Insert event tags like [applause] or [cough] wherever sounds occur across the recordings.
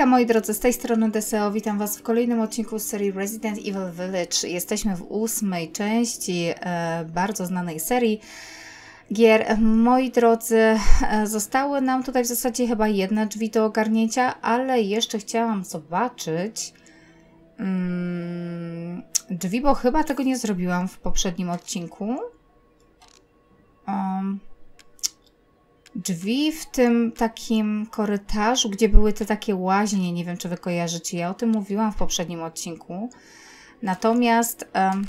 Hejka moi drodzy, z tej strony DSEO, witam Was w kolejnym odcinku serii Resident Evil Village. Jesteśmy w ósmej części e, bardzo znanej serii gier. Moi drodzy, e, zostały nam tutaj w zasadzie chyba jedne drzwi do ogarnięcia, ale jeszcze chciałam zobaczyć mm, drzwi, bo chyba tego nie zrobiłam w poprzednim odcinku. Um, drzwi w tym takim korytarzu, gdzie były te takie łaźnie, nie wiem czy wy kojarzycie, ja o tym mówiłam w poprzednim odcinku. Natomiast um,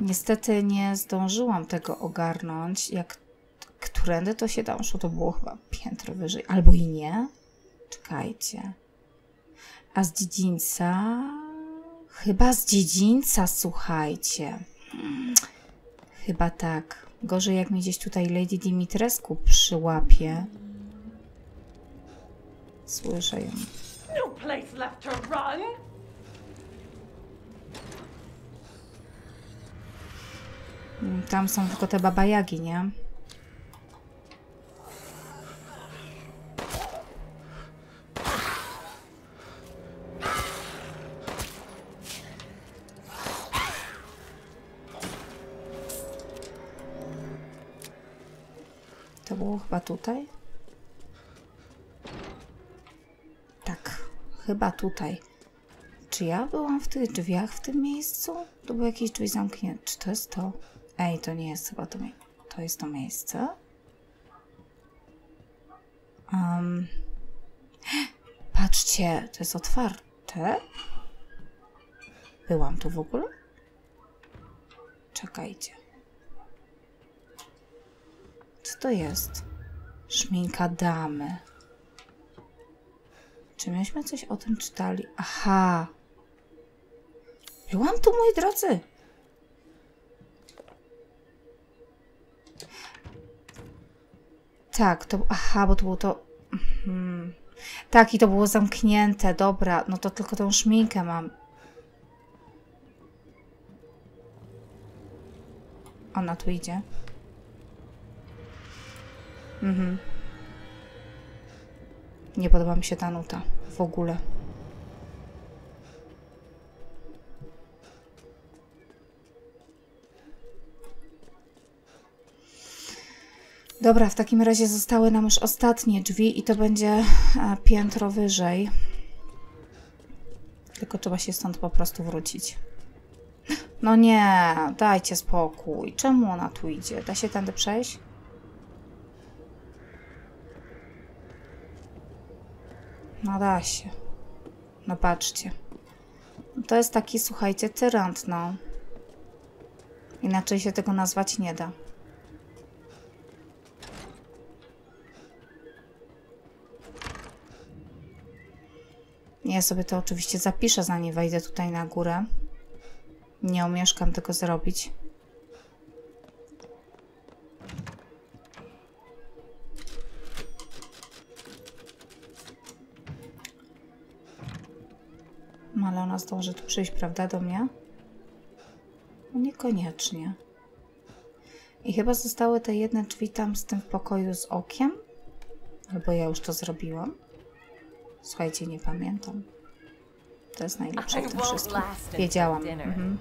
niestety nie zdążyłam tego ogarnąć, jak którędy to się szło, to było chyba piętro wyżej, albo i nie. Czekajcie. A z dziedzińca? Chyba z dziedzińca, słuchajcie. Chyba tak. Gorzej jak mi gdzieś tutaj Lady Dimitrescu przyłapie. Słyszę ją. No place left to run. Mm, Tam są tylko te babajagi, nie? Chyba tutaj? Tak, chyba tutaj. Czy ja byłam w tych drzwiach w tym miejscu? To były jakieś drzwi zamknięte. Czy to jest to? Ej, to nie jest chyba to miejsce. To jest to miejsce? Um. [gasps] Patrzcie, to jest otwarte. Byłam tu w ogóle? Czekajcie. Co to jest? Szminka damy. Czy myśmy coś o tym czytali? Aha. Byłam tu, moi drodzy. Tak, to. Aha, bo to było to. Mhm. Tak, i to było zamknięte. Dobra, no to tylko tą szminkę mam. Ona tu idzie. Mhm. Nie podoba mi się ta nuta. W ogóle. Dobra, w takim razie zostały nam już ostatnie drzwi i to będzie e, piętro wyżej. Tylko trzeba się stąd po prostu wrócić. No nie, dajcie spokój. Czemu ona tu idzie? Da się tędy przejść? No da się. No patrzcie. To jest taki, słuchajcie, tyrant, no. Inaczej się tego nazwać nie da. Ja sobie to oczywiście zapiszę, zanim wejdę tutaj na górę. Nie omieszkam tego zrobić. Ale ona zdąży tu przyjść, prawda, do mnie? No niekoniecznie. I chyba zostały te jedne drzwi tam z tym w pokoju z okiem? Albo ja już to zrobiłam? Słuchajcie, nie pamiętam. To jest najlepsze w tym wszystkim. Wiedziałam. Mhm.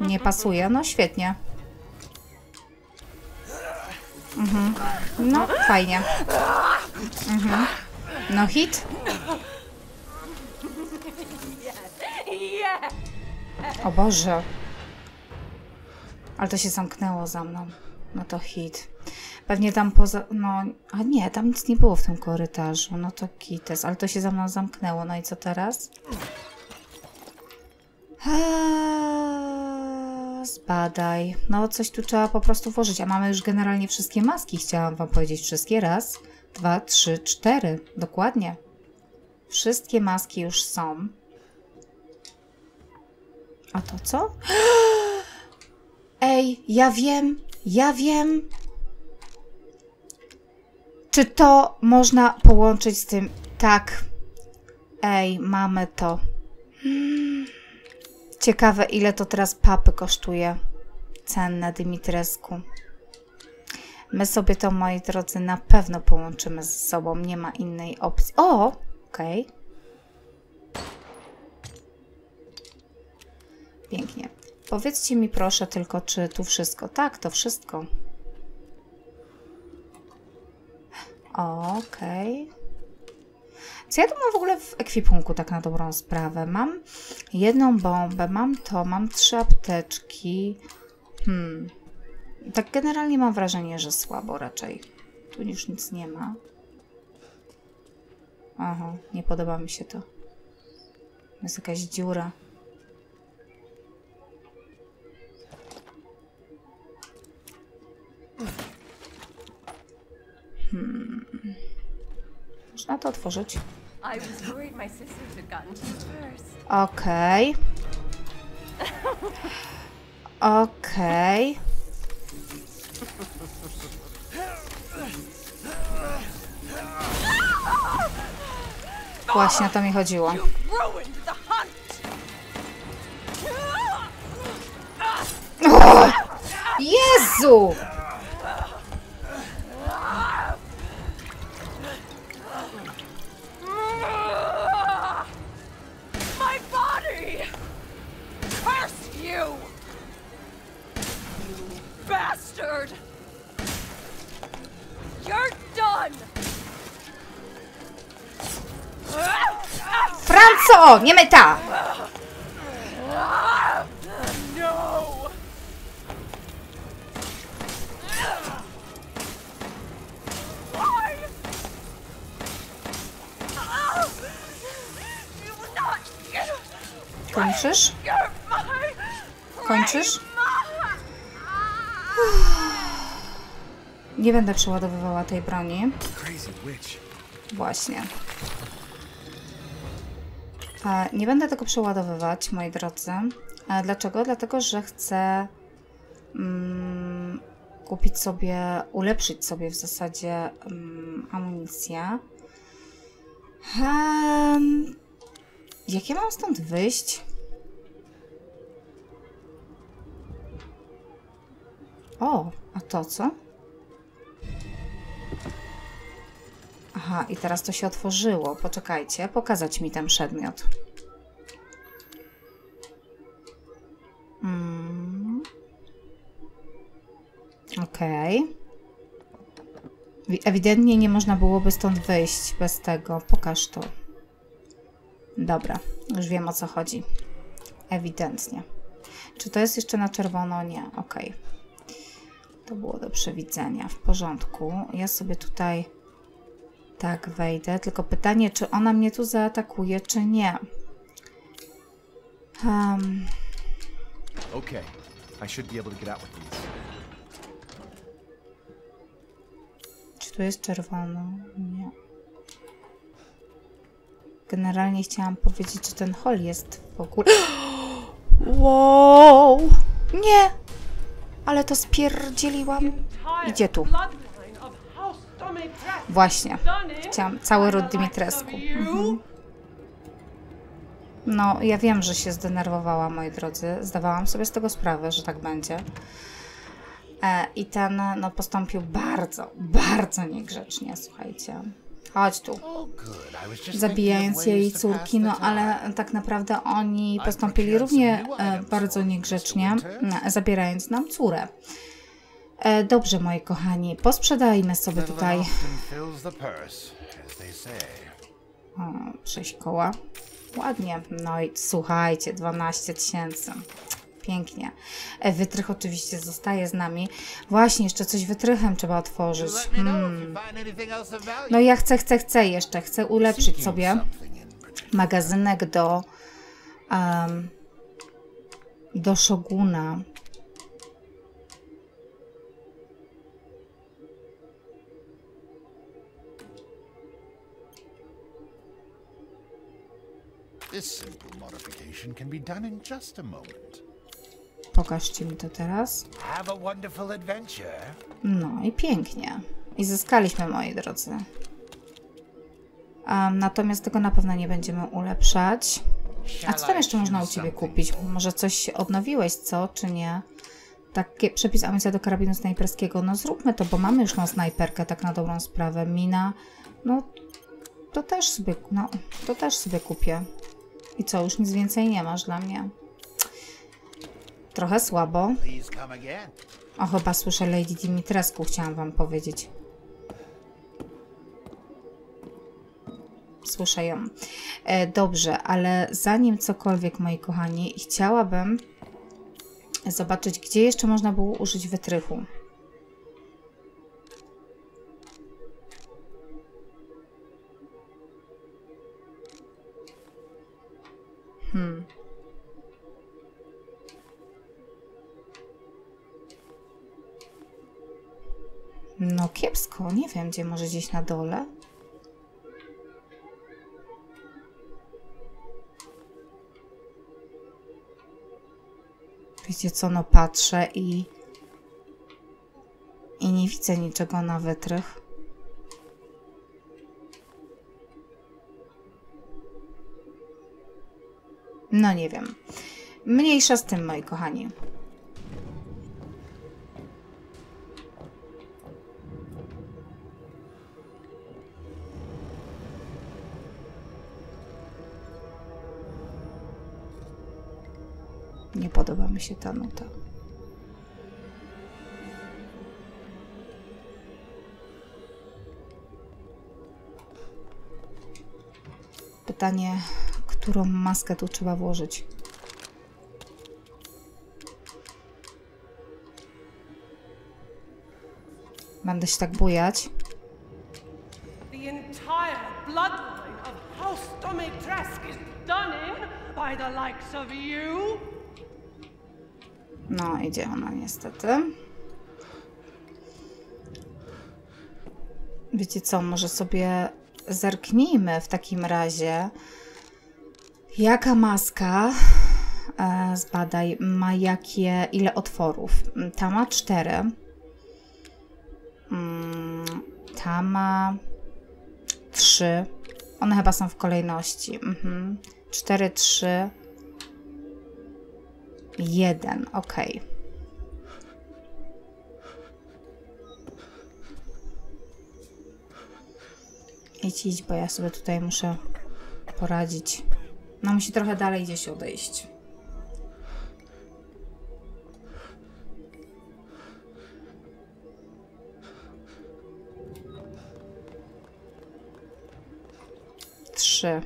Nie pasuje? No świetnie. Mhm. No, fajnie. Mhm. No hit? O Boże. Ale to się zamknęło za mną. No to hit. Pewnie tam poza... No, a nie, tam nic nie było w tym korytarzu. No to kites. Ale to się za mną zamknęło. No i co teraz? Eee, zbadaj. No coś tu trzeba po prostu włożyć. A mamy już generalnie wszystkie maski. Chciałam wam powiedzieć wszystkie. Raz, dwa, trzy, cztery. Dokładnie. Wszystkie maski już są. A to co? [gasps] Ej, ja wiem, ja wiem. Czy to można połączyć z tym? Tak. Ej, mamy to. Hmm. Ciekawe, ile to teraz papy kosztuje. Cenne Dymitresku. My sobie to, moi drodzy, na pewno połączymy ze sobą. Nie ma innej opcji. O! Okej. Pięknie. Powiedzcie mi proszę tylko, czy tu wszystko. Tak, to wszystko. Okej. Co ja tu mam w ogóle w ekwipunku, tak na dobrą sprawę? Mam jedną bombę, mam to, mam trzy apteczki. Hmm. Tak generalnie mam wrażenie, że słabo raczej. Tu już nic nie ma. Aha, nie podoba mi się to. Jest jakaś dziura. Hmm. Można to otworzyć. I was worried my [laughs] Właśnie o to mi chodziło. Jezu! Franco! Nie not Kończysz? Kończysz? Nie będę przeładowywała tej broni. Właśnie. E, Nie będę tego przeładowywać, moi drodzy. E, Dlaczego? Dlatego, że chcę mm, kupić sobie, ulepszyć sobie w zasadzie mm, amunicję. Em, jak ja mam stąd wyjść? O, a to co? Aha, i teraz to się otworzyło. Poczekajcie, pokazać mi ten przedmiot. Mm. Okej. Wi- Ewidentnie nie można byłoby stąd wyjść bez tego. Pokaż to. Dobra, już wiem o co chodzi. Ewidentnie. Czy to jest jeszcze na czerwono? Nie, okej. To było do przewidzenia. W porządku. Ja sobie tutaj tak wejdę. Tylko pytanie, czy ona mnie tu zaatakuje, czy nie. Um, Okay, I should be able to get out with these. czy tu jest czerwono? Nie. Generalnie chciałam powiedzieć, że ten hol jest w ogóle... [gasps] Wow! Nie! Ale to spierdzieliłam. Idzie tu. Właśnie. Chciałam cały ród of you. No, ja wiem, że się zdenerwowała, moi drodzy. Zdawałam sobie z tego sprawę, że tak będzie. E, I ten, no, postąpił bardzo, bardzo niegrzecznie, słuchajcie. Chodź tu. Zabijając jej córki, no ale tak naprawdę oni postąpili równie e, bardzo niegrzecznie, e, zabierając nam córę. E, Dobrze, moi kochani, posprzedajmy sobie tutaj. O, sześć koła. Ładnie. No i słuchajcie, 12 tysięcy. Pięknie. E, Wytrych oczywiście zostaje z nami. Właśnie, jeszcze coś wytrychem trzeba otworzyć. Hmm. No ja chcę, chcę, chcę jeszcze. Chcę ulepszyć sobie magazynek do em, do Szoguna. Pokażcie mi to teraz. Have a wonderful adventure. No i pięknie. I zyskaliśmy, moi drodzy. Um, natomiast tego na pewno nie będziemy ulepszać. A co tam jeszcze można u Ciebie kupić? Może coś odnowiłeś, co, czy nie? Taki przepis amunicja do karabinu snajperskiego. No zróbmy to, bo mamy już tą snajperkę, tak na dobrą sprawę. Mina, no to też sobie, no, to też sobie kupię. I co, już nic więcej nie masz dla mnie? Trochę słabo. O, chyba słyszę Lady Dimitrescu, chciałam wam powiedzieć. Słyszę ją. E, dobrze, ale zanim cokolwiek, moi kochani, chciałabym zobaczyć, gdzie jeszcze można było użyć wytrychu. Kiepsko, nie wiem, gdzie może gdzieś na dole. Wiecie co, no patrzę i... I nie widzę niczego na wytrych. No nie wiem. Mniejsza z tym, moi kochani. Nie podoba mi się ta nuta. Pytanie, którą maskę tu trzeba włożyć? Będę się tak bujać. Idzie ona niestety. Wiecie co, może sobie zerknijmy w takim razie, jaka maska, e, zbadaj, ma jakie, ile otworów. Ta ma cztery. Mm, Ta ma trzy. One chyba są w kolejności. Mhm. Cztery, trzy. Jeden, ok. Idź, idź, bo ja sobie tutaj muszę poradzić. No musi trochę dalej gdzieś odejść. Trzy.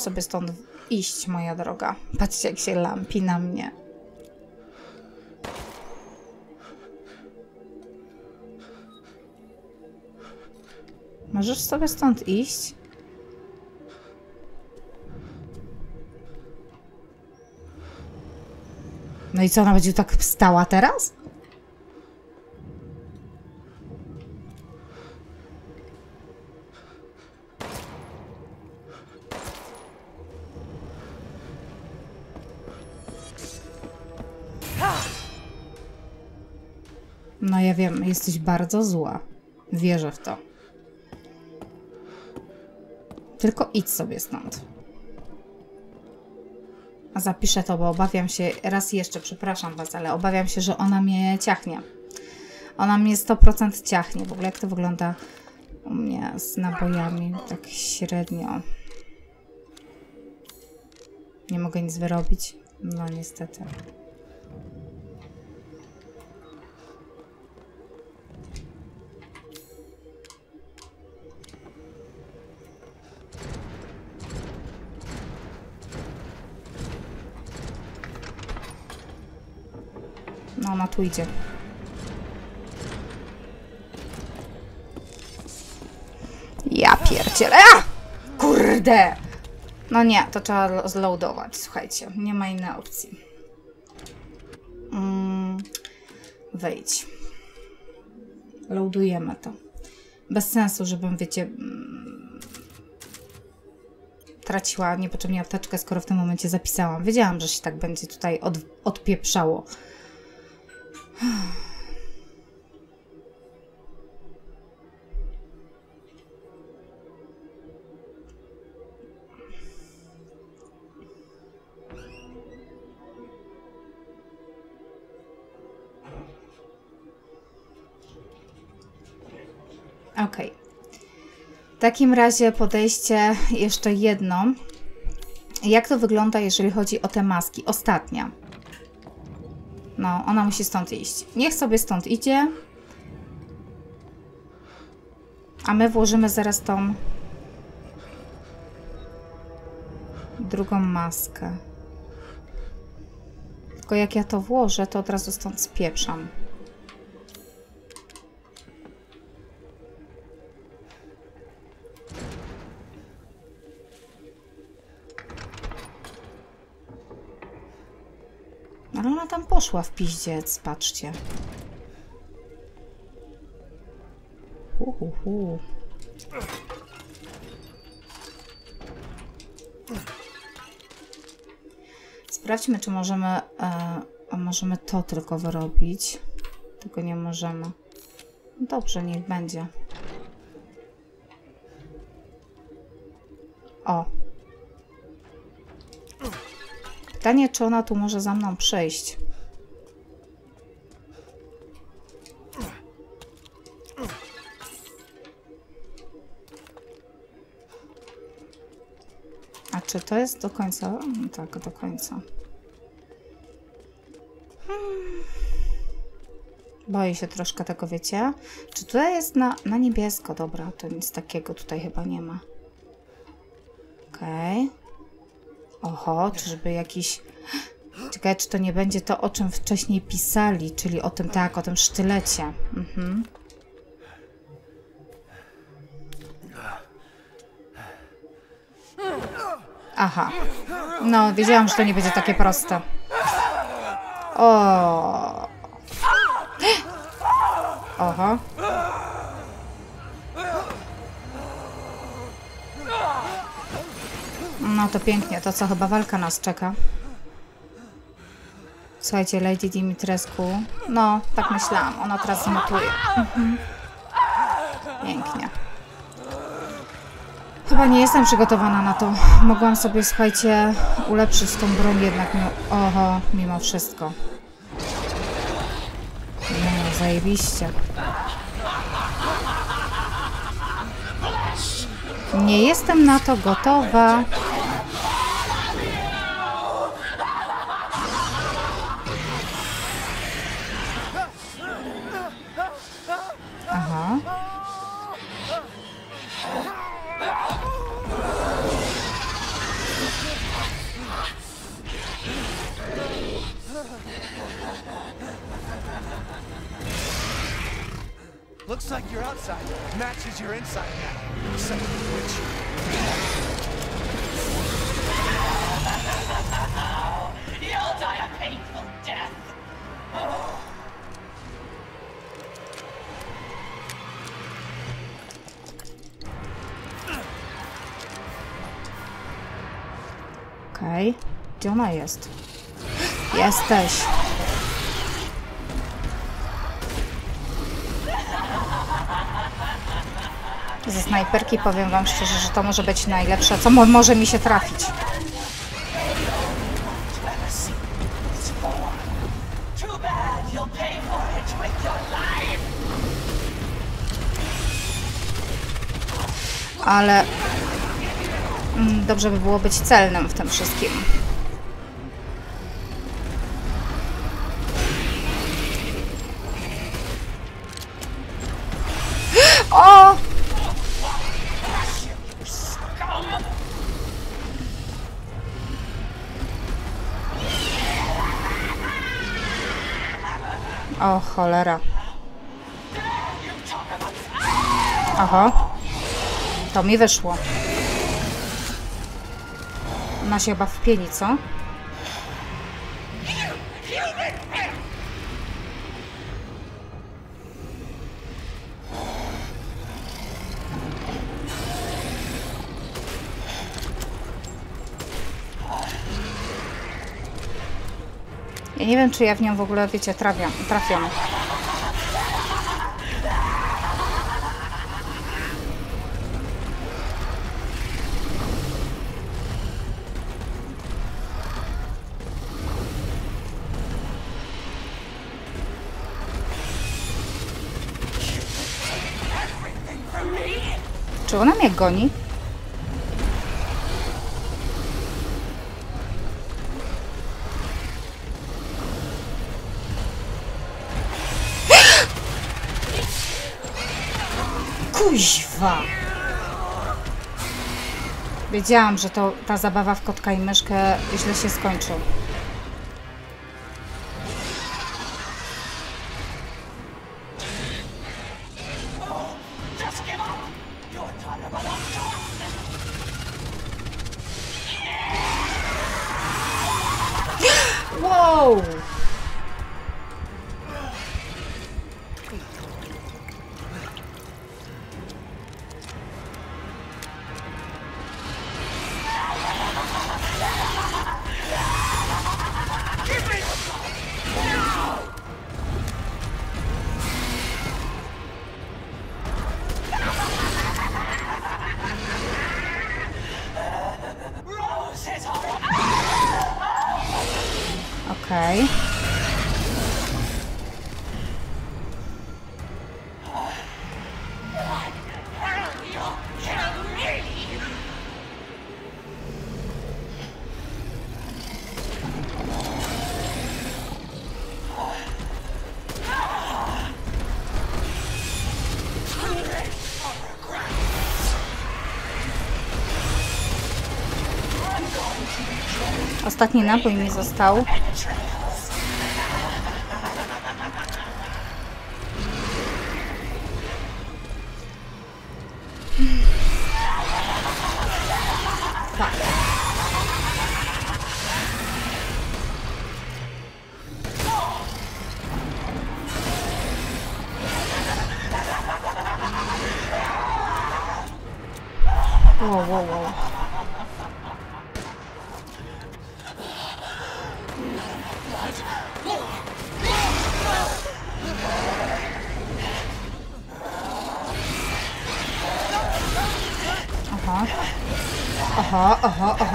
Sobie stąd iść, moja droga. Patrzcie, jak się lampi na mnie. Możesz sobie stąd iść? No i co, ona będzie tak stała teraz? No ja wiem, jesteś bardzo zła. Wierzę w to. Tylko idź sobie stąd. Zapiszę to, bo obawiam się, raz jeszcze, przepraszam was, ale obawiam się, że ona mnie ciachnie. Ona mnie 100% ciachnie. W ogóle jak to wygląda u mnie z nabojami? Tak średnio. Nie mogę nic wyrobić. No niestety. Ona tu idzie. Ja pierdzielę. A! Kurde! No nie, to trzeba zloadować, słuchajcie. Nie ma innej opcji. Mm, wejdź. Loadujemy to. bez sensu, żebym, wiecie, mm, traciła niepotrzebnie apteczkę, skoro w tym momencie zapisałam. Wiedziałam, że się tak będzie tutaj od, odpieprzało. Okej. W takim razie podejście jeszcze jedno. Jak to wygląda, jeżeli chodzi o te maski? Ostatnia. No, ona musi stąd iść. Niech sobie stąd idzie. A my włożymy zaraz tą drugą maskę. Tylko jak ja to włożę, to od razu stąd spieprzam. Poszła w piździec, patrzcie. Uhuhu. Sprawdźmy, czy możemy, e, możemy to tylko wyrobić. Tego nie możemy. Dobrze, niech będzie. O. Pytanie, czy ona tu może za mną przejść. Czy to jest do końca? Mm, Tak, do końca. Hmm. Boję się troszkę tego, wiecie? Czy tutaj jest na, na niebiesko? Dobra, to nic takiego tutaj chyba nie ma. Okej. Oho, czyżby jakiś... Czekaj, czy to nie będzie to, o czym wcześniej pisali, czyli o tym, tak, o tym sztylecie. Mhm. Aha. No, wiedziałam, że to nie będzie takie proste. O. Oho. No to pięknie, to co chyba walka nas czeka. Słuchajcie, Lady Dimitrescu. No, tak myślałam, ona teraz zmutuje. Mhm. Pięknie. Chyba nie jestem przygotowana na to. Mogłam sobie, słuchajcie, ulepszyć tą broń jednak mimo... Oho, mimo wszystko. No, zajebiście. Nie jestem na to gotowa. Ona jest? Jesteś. Ze snajperki powiem wam szczerze, że to może być najlepsze, co mo może mi się trafić. Ale mm, dobrze by było być celnym w tym wszystkim. Cholera. Aha. To mi wyszło. Ona się chyba wpieni, co? Nie wiem, czy ja w nią w ogóle, wiecie, trafiam. trafiam. Czy ona mnie goni? Kuźwa! Wiedziałam, że to ta zabawa w kotka i myszkę źle się skończy. Ostatni napój mi został.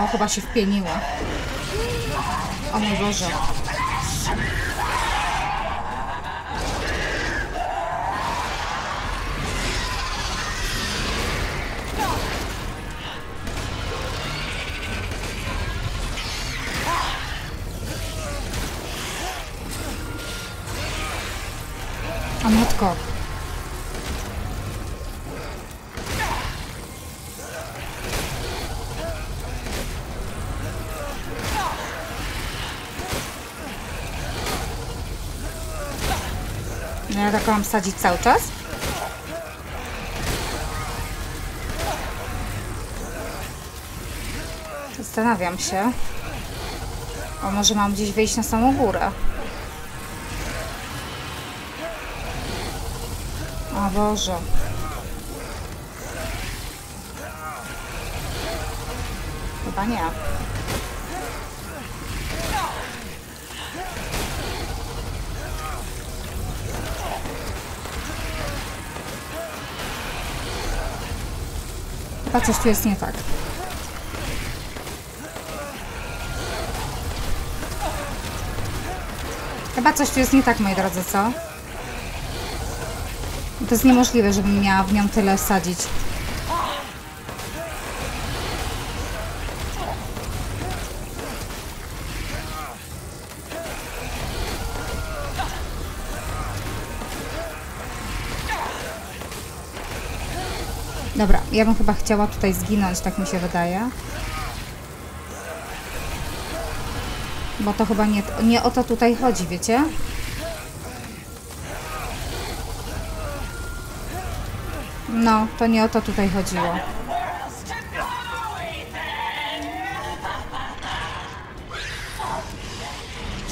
Chyba się wpieniła. O mój Boże. No ja tak mam sadzić cały czas? Zastanawiam się. O, może mam gdzieś wyjść na samą górę. O Boże. Chyba nie. Chyba coś tu jest nie tak. Chyba coś tu jest nie tak, moi drodzy, co? To jest niemożliwe, żebym miała w nią tyle sadzić. Dobra, ja bym chyba chciała tutaj zginąć, tak mi się wydaje. Bo to chyba nie, nie o to tutaj chodzi, wiecie? No, to nie o to tutaj chodziło.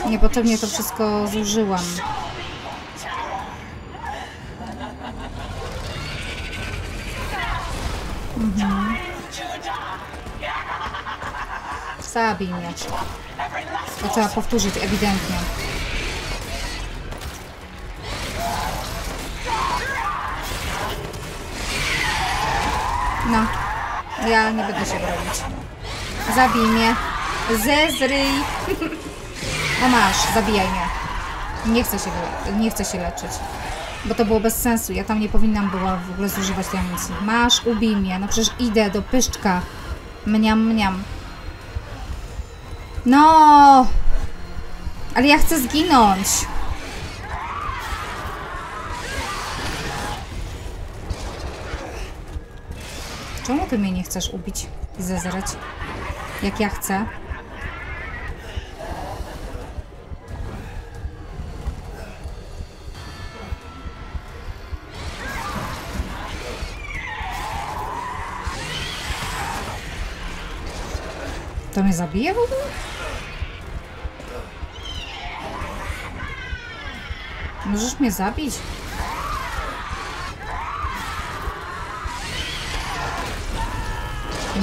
Niepotrzebnie to wszystko zużyłam. Zabij mnie. To trzeba powtórzyć ewidentnie. No. Ja nie będę się bronić. Zabij mnie. Zezryj. [laughs] O masz, zabijaj mnie. Nie chcę, się, nie chcę się leczyć. Bo to było bez sensu. Ja tam nie powinnam była w ogóle zużywać tej amunicji. Masz, ubij mnie. No przecież idę do pyszczka. Mniam, mniam. No! Ale ja chcę zginąć. Czemu ty mnie nie chcesz ubić i? Jak ja chcę? To mnie zabije w ogóle? Możesz mnie zabić?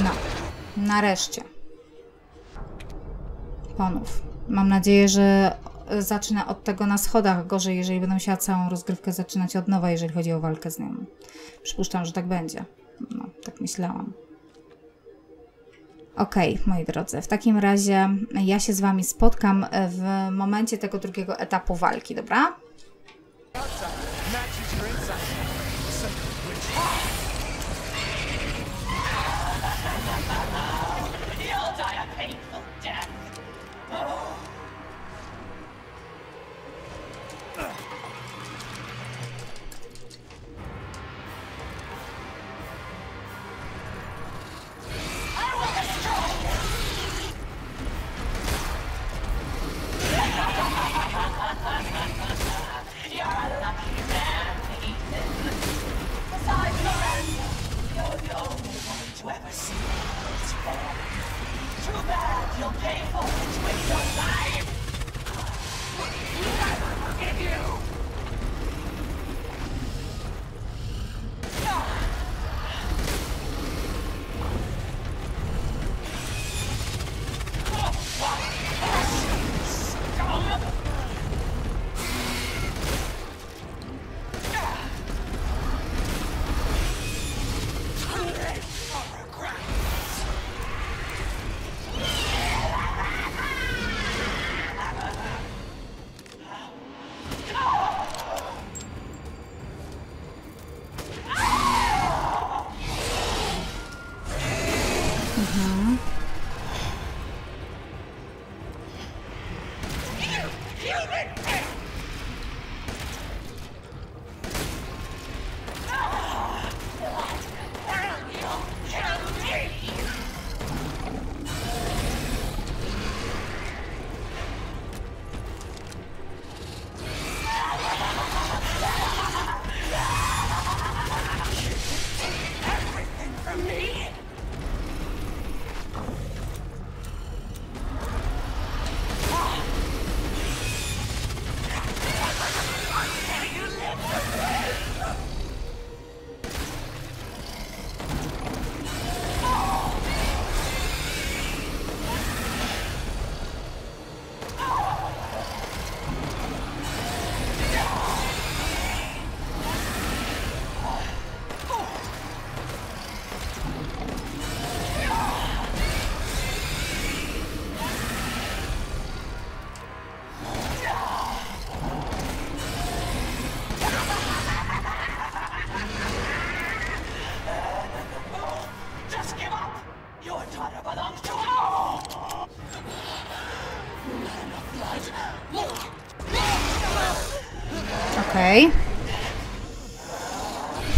No, nareszcie. Ponów. Mam nadzieję, że zacznę od tego na schodach. Gorzej, jeżeli będę musiała całą rozgrywkę zaczynać od nowa, jeżeli chodzi o walkę z nią. Przypuszczam, że tak będzie. No, tak myślałam. Okej, moi drodzy, w takim razie ja się z Wami spotkam w momencie tego drugiego etapu walki, dobra? Outside.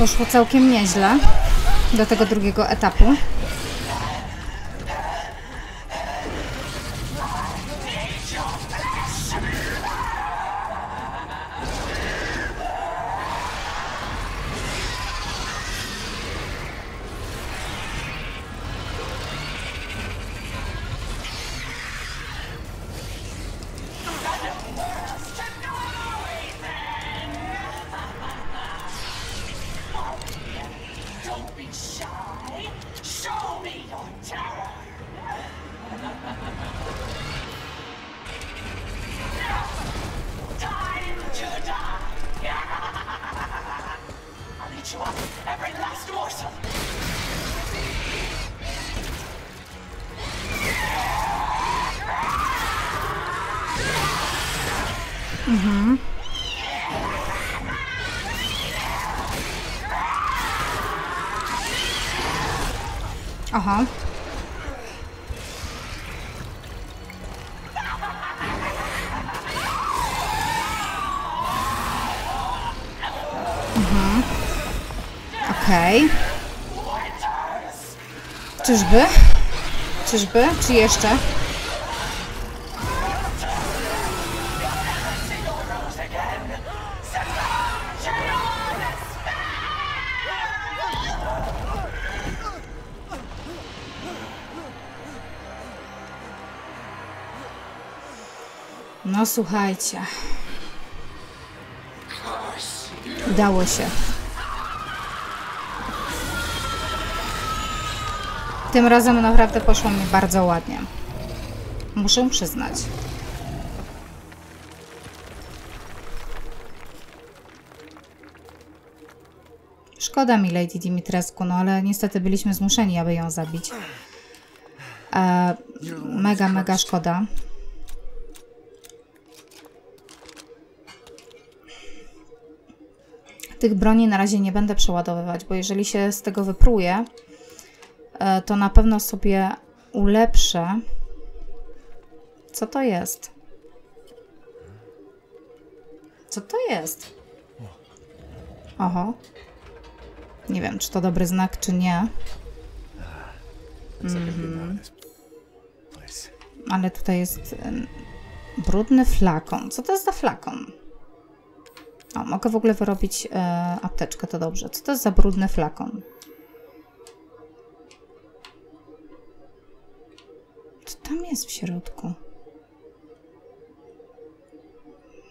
Poszło całkiem nieźle do tego drugiego etapu. Aha. Mhm. Okej. Czyżby? Czyżby? Czy jeszcze? No słuchajcie. Udało się. Tym razem naprawdę poszło mi bardzo ładnie. Muszę przyznać. Szkoda mi Lady Dimitrescu, no ale niestety byliśmy zmuszeni, aby ją zabić. E, mega, mega szkoda. Tych broni na razie nie będę przeładowywać, bo jeżeli się z tego wypruję, e, to na pewno sobie ulepszę. Co to jest? Co to jest? Oho. Nie wiem, czy to dobry znak, czy nie, place. ale tutaj jest brudny flakon. Co to jest za flakon? O, mogę w ogóle wyrobić e, apteczkę, to dobrze. Co to jest za brudny flakon? Co tam jest w środku?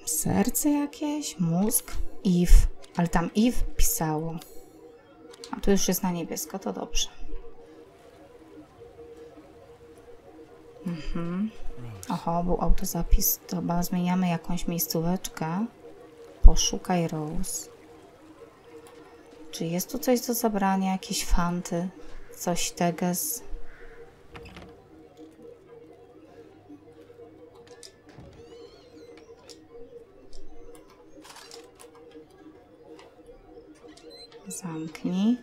Serce jakieś? Mózg? Eve. Ale tam Eve pisało. A tu już jest na niebiesko, to dobrze. Mhm. Oho, był autozapis. Chyba zmieniamy jakąś miejscóweczkę. Poszukaj Rose. Czy jest tu coś do zabrania? Jakieś fanty? Coś teges? Zamknij.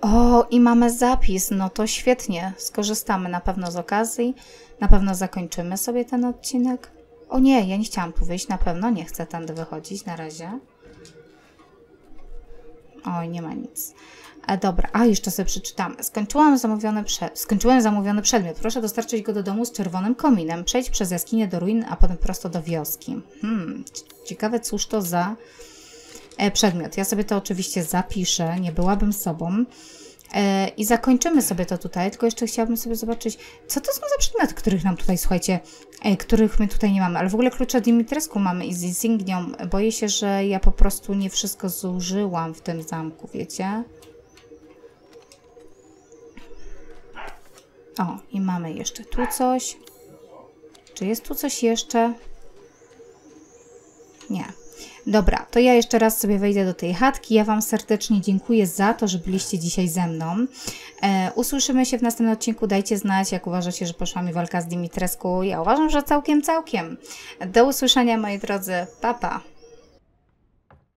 O, i mamy zapis. No to świetnie. Skorzystamy na pewno z okazji. Na pewno zakończymy sobie ten odcinek. O nie, ja nie chciałam tu wyjść. Na pewno nie chcę tędy wychodzić na razie. Oj, nie ma nic. E, dobra, a jeszcze sobie przeczytamy. Skończyłam zamówiony prze... Skończyłem zamówiony przedmiot. Proszę dostarczyć go do domu z czerwonym kominem. Przejdź przez jaskinię do ruin, a potem prosto do wioski. Hmm, ciekawe, cóż to za e, przedmiot. Ja sobie to oczywiście zapiszę, nie byłabym sobą. E, I zakończymy sobie to tutaj, tylko jeszcze chciałabym sobie zobaczyć, co to są za przedmioty, których nam tutaj, słuchajcie, e, których my tutaj nie mamy. Ale w ogóle klucze Dimitrescu mamy i z Insignią. Boję się, że ja po prostu nie wszystko zużyłam w tym zamku, wiecie? O, i mamy jeszcze tu coś. Czy jest tu coś jeszcze? Nie. Dobra, to ja jeszcze raz sobie wejdę do tej chatki. Ja Wam serdecznie dziękuję za to, że byliście dzisiaj ze mną. E, usłyszymy się w następnym odcinku. Dajcie znać, jak uważacie, że poszła mi walka z Dimitrescu. Ja uważam, że całkiem, całkiem. Do usłyszenia, moi drodzy. Pa, pa.